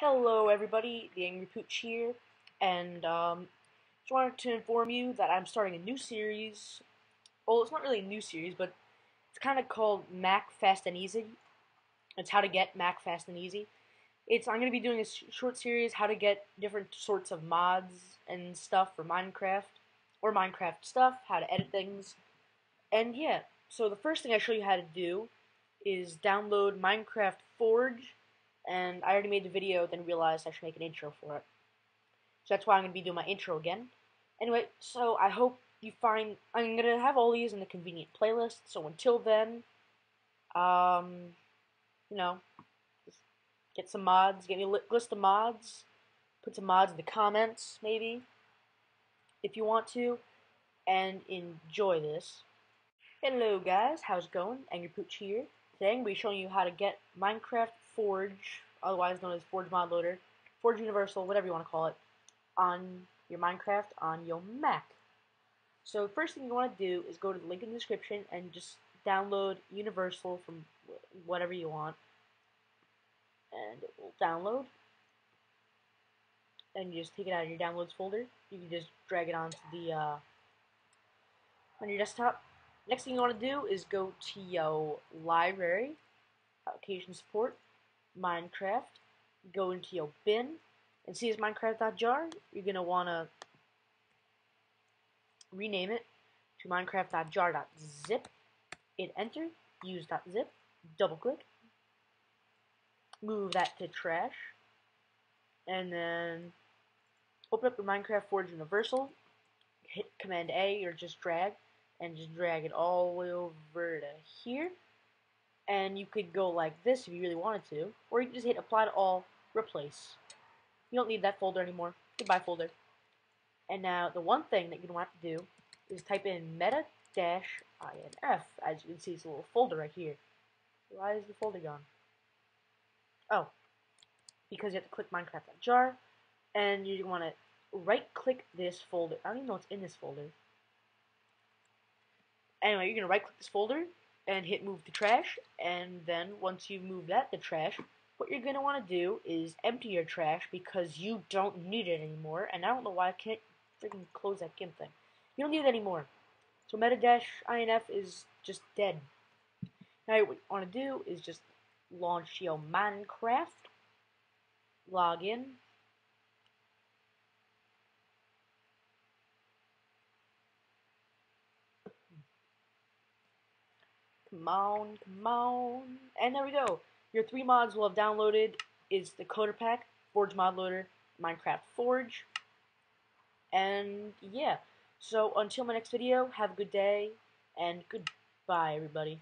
Hello everybody, the Angry Pooch here, and um, just wanted to inform you that I'm starting a new series. Well, it's not really a new series, but it's kind of called Mac Fast and Easy. It's how to get Mac Fast and Easy. It's I'm going to be doing a sh short series how to get different sorts of mods and stuff for Minecraft, or Minecraft stuff, how to edit things, and yeah. So the first thing I show you how to do is download Minecraft Forge and I already made the video, then realized I should make an intro for it. So that's why I'm going to be doing my intro again. Anyway, so I hope you find, I'm going to have all these in the convenient playlist, so until then, um, you know, get some mods, get me a list of mods, put some mods in the comments, maybe, if you want to, and enjoy this. Hello guys, how's it going? Angry Pooch here. Today I'm going to be showing you how to get Minecraft Forge, otherwise known as Forge Mod Loader, Forge Universal, whatever you want to call it, on your Minecraft on your Mac. So first thing you want to do is go to the link in the description and just download Universal from whatever you want. And it will download. And you just take it out of your downloads folder. You can just drag it onto the uh, on your desktop Next thing you want to do is go to your library, application support, Minecraft, go into your bin, and see this Minecraft.jar. You're going to want to rename it to Minecraft.jar.zip, hit enter, use.zip, double click, move that to trash, and then open up the Minecraft Forge Universal, hit Command A or just drag, and just drag it all the way over to here. And you could go like this if you really wanted to, or you can just hit apply to all, replace. You don't need that folder anymore. Goodbye folder. And now the one thing that you don't have to do is type in meta dash inf. As you can see, it's a little folder right here. Why is the folder gone? Oh, because you have to click Minecraft.jar, and you want to right click this folder. I don't even know what's in this folder. Anyway, you're going to right click this folder and hit move to trash. And then once you move that to trash, what you're going to want to do is empty your trash because you don't need it anymore. And I don't know why I can't freaking close that GIMP thing. You don't need it anymore. So meta-inf is just dead. Now what you want to do is just launch your Minecraft, log in, Come on, come on. And there we go. Your three mods will have downloaded is the Coder Pack, Forge Mod Loader, Minecraft Forge. And yeah. So until my next video, have a good day and goodbye everybody.